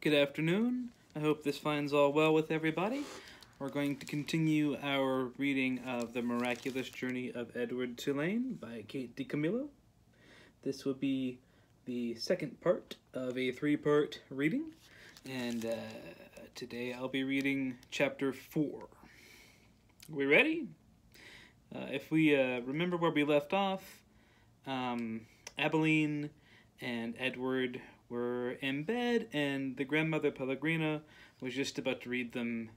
Good afternoon. I hope this finds all well with everybody. We're going to continue our reading of The Miraculous Journey of Edward Tulane by Kate DiCamillo. This will be the second part of a three part reading, and uh, today I'll be reading chapter 4. Are We ready? Uh, if we uh, remember where we left off, um, Abilene and Edward were in bed, and the grandmother Pellegrina was just about to read them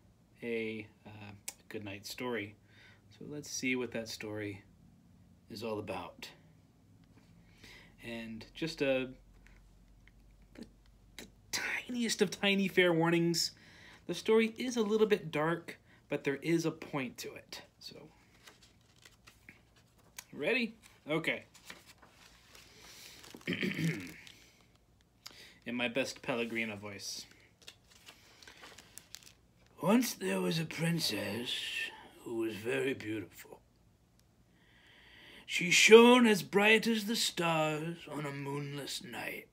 a uh, good night story. So let's see what that story is all about. And just a the, the tiniest of tiny fair warnings. The story is a little bit dark, but there is a point to it. So, ready? Okay. In my best Pellegrina voice. Once there was a princess who was very beautiful. She shone as bright as the stars on a moonless night.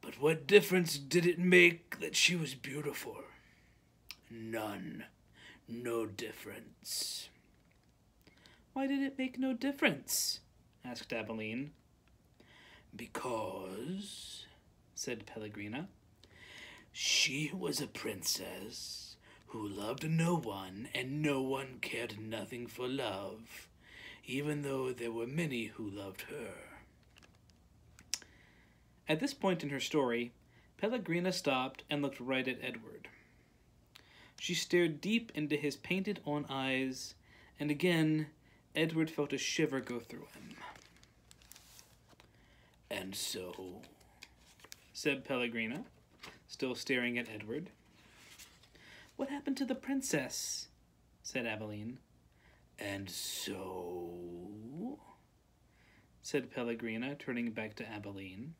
But what difference did it make that she was beautiful? None. No difference. Why did it make no difference? asked Abilene. Because, said Pellegrina, she was a princess who loved no one, and no one cared nothing for love, even though there were many who loved her. At this point in her story, Pellegrina stopped and looked right at Edward. She stared deep into his painted on eyes, and again Edward felt a shiver go through him. And so, said Pellegrina, still staring at Edward. What happened to the princess? said Abilene. And so, said Pellegrina, turning back to Abilene.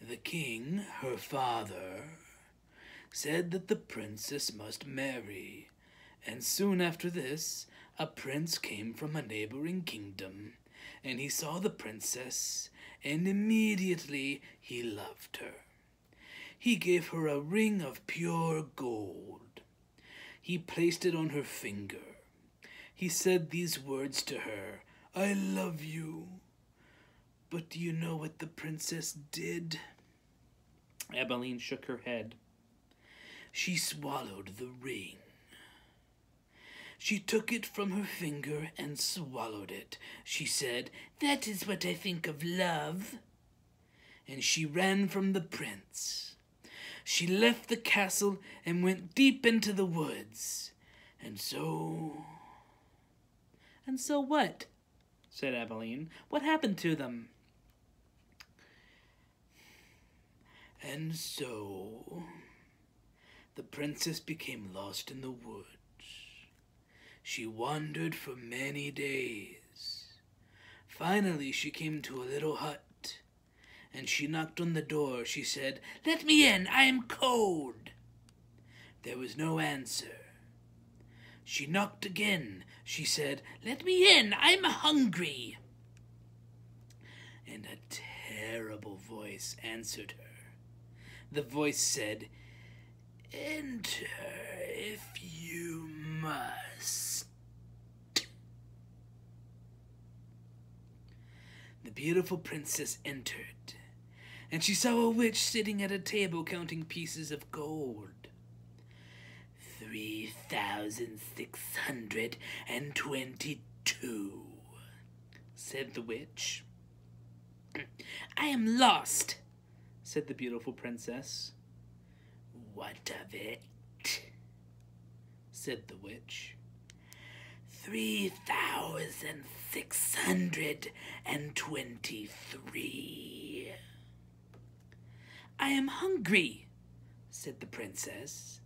The king, her father, said that the princess must marry, and soon after this, a prince came from a neighboring kingdom, and he saw the princess, and immediately he loved her. He gave her a ring of pure gold. He placed it on her finger. He said these words to her I love you. But do you know what the princess did? Abilene shook her head. She swallowed the ring. She took it from her finger and swallowed it. She said, That is what I think of love. And she ran from the prince. She left the castle and went deep into the woods. And so. And so what? said Abilene. What happened to them? And so. The princess became lost in the woods. She wandered for many days. Finally, she came to a little hut, and she knocked on the door. She said, Let me in, I am cold. There was no answer. She knocked again. She said, Let me in, I'm hungry. And a terrible voice answered her. The voice said, Enter if you must. The beautiful princess entered, and she saw a witch sitting at a table counting pieces of gold. Three thousand six hundred and twenty-two, said the witch. I am lost, said the beautiful princess. What of it? said the witch. Three thousand six hundred and twenty-three. I am hungry, said the princess.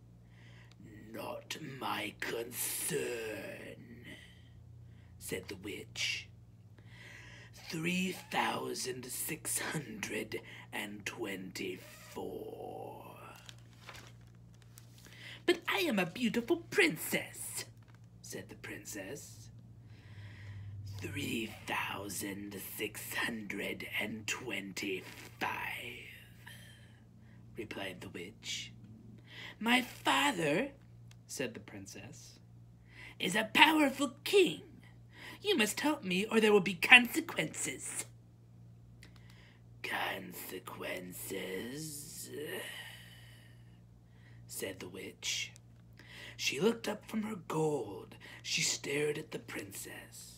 Not my concern, said the witch. Three thousand six hundred and twenty-four. But I am a beautiful princess, said the princess. Three thousand six hundred and twenty-five, replied the witch. My father, said the princess, is a powerful king. You must help me or there will be consequences. Consequences, said the witch. She looked up from her gold. She stared at the princess.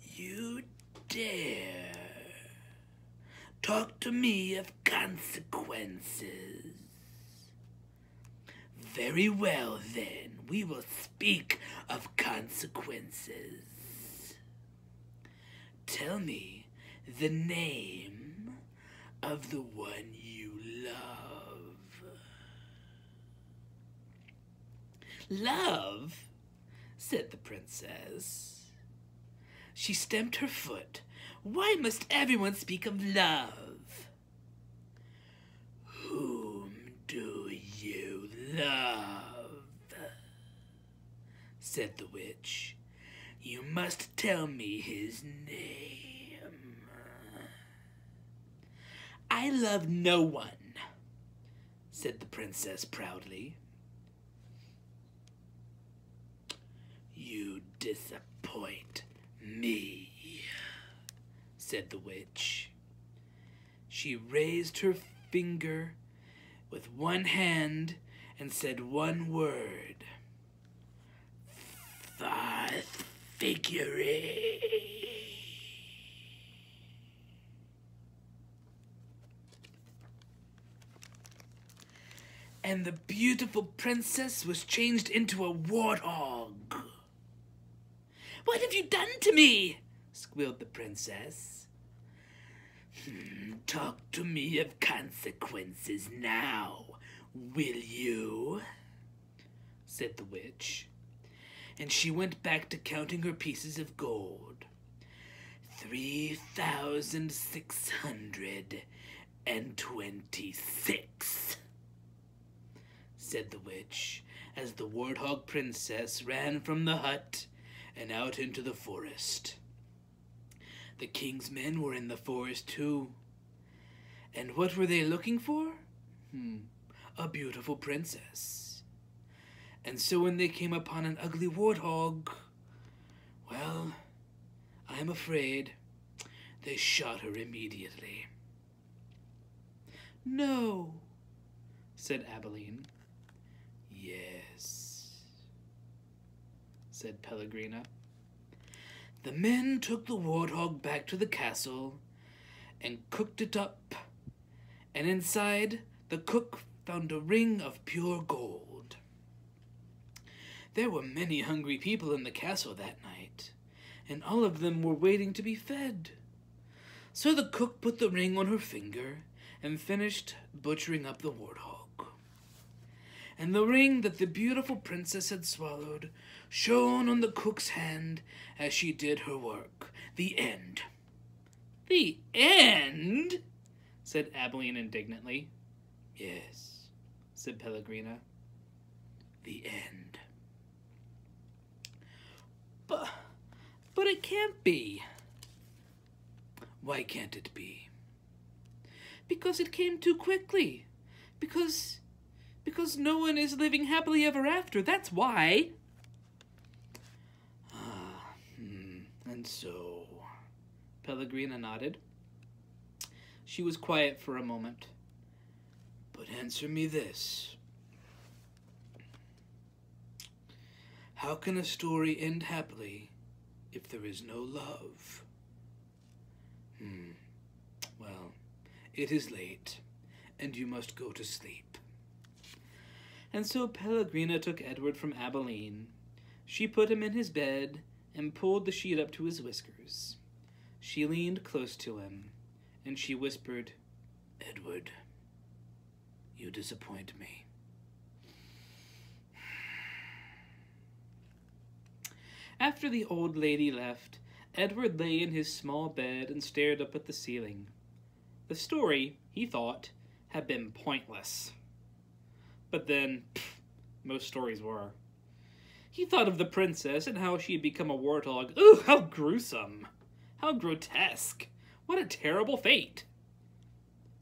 You dare talk to me of consequences. Very well, then, we will speak of consequences. Tell me the name of the one you love. Love? said the princess. She stamped her foot. Why must everyone speak of love? Whom do you love? said the witch. You must tell me his name. I love no one, said the princess proudly. You disappoint me, said the witch. She raised her finger with one hand and said one word. Five. And the beautiful princess was changed into a warthog. What have you done to me? squealed the princess. Hmm, talk to me of consequences now, will you? said the witch and she went back to counting her pieces of gold. Three thousand six hundred and twenty-six, said the witch, as the warthog princess ran from the hut and out into the forest. The king's men were in the forest too. And what were they looking for? Hmm, a beautiful princess. And so when they came upon an ugly warthog, well, I am afraid they shot her immediately. No, said Abilene. Yes, said Pellegrina. The men took the warthog back to the castle and cooked it up, and inside the cook found a ring of pure gold. There were many hungry people in the castle that night, and all of them were waiting to be fed. So the cook put the ring on her finger and finished butchering up the warthog. And the ring that the beautiful princess had swallowed shone on the cook's hand as she did her work. The end. The end? said Abilene indignantly. Yes, said Pellegrina. The end. But, but it can't be. Why can't it be? Because it came too quickly. Because, because no one is living happily ever after. That's why. Ah, hmm, and so, Pellegrina nodded. She was quiet for a moment. But answer me this. How can a story end happily if there is no love? Hmm. Well, it is late, and you must go to sleep. And so Pellegrina took Edward from Abilene. She put him in his bed and pulled the sheet up to his whiskers. She leaned close to him, and she whispered, Edward, you disappoint me. After the old lady left, Edward lay in his small bed and stared up at the ceiling. The story, he thought, had been pointless. But then, pff, most stories were. He thought of the princess and how she had become a warthog. Ooh, how gruesome! How grotesque! What a terrible fate!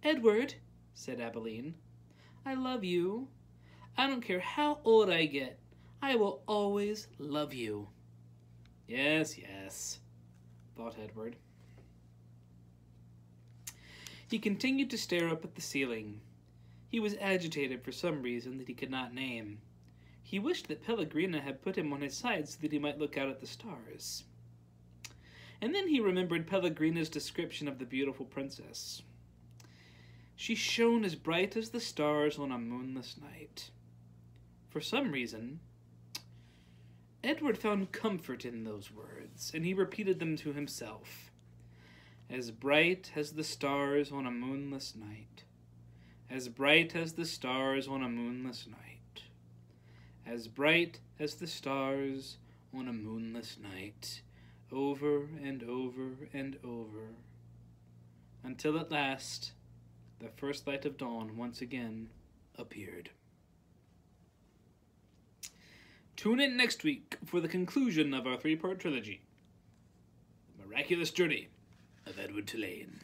Edward, said Abilene, I love you. I don't care how old I get. I will always love you. Yes, yes, thought Edward. He continued to stare up at the ceiling. He was agitated for some reason that he could not name. He wished that Pellegrina had put him on his side so that he might look out at the stars. And then he remembered Pellegrina's description of the beautiful princess. She shone as bright as the stars on a moonless night. For some reason, Edward found comfort in those words, and he repeated them to himself. As bright as the stars on a moonless night. As bright as the stars on a moonless night. As bright as the stars on a moonless night. Over and over and over. Until at last, the first light of dawn once again appeared. Tune in next week for the conclusion of our three part trilogy The Miraculous Journey of Edward Tulane.